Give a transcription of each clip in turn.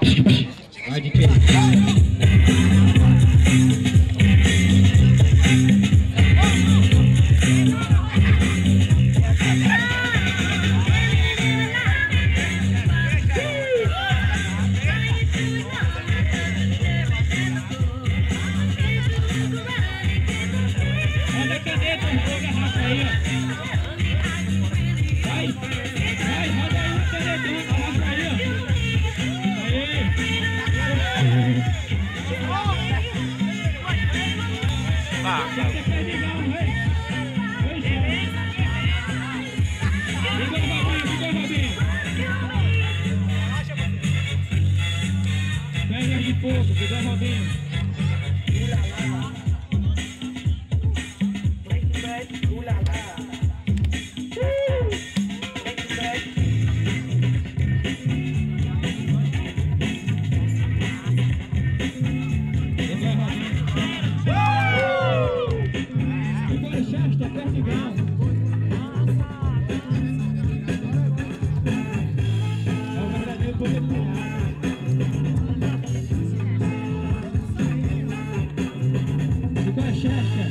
Vai, DJ. Olha aqui dentro. Pega de pouco, liga o Robinho. Yeah.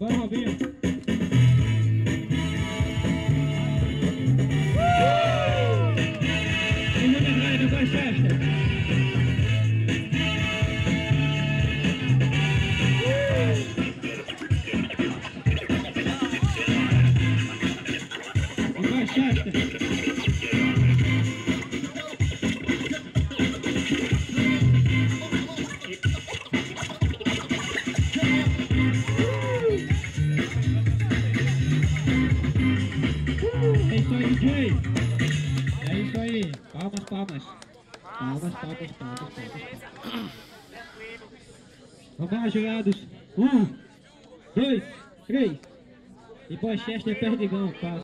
Igual Robinho. Segura ele igual Chester. Igual Chester. É isso aí, DJ. É isso aí. Palmas, palmas. Palmas, palmas, palmas, palmas. Vamos lá, jurados. Um, dois, três. E Boy Chester Perdigão, passa.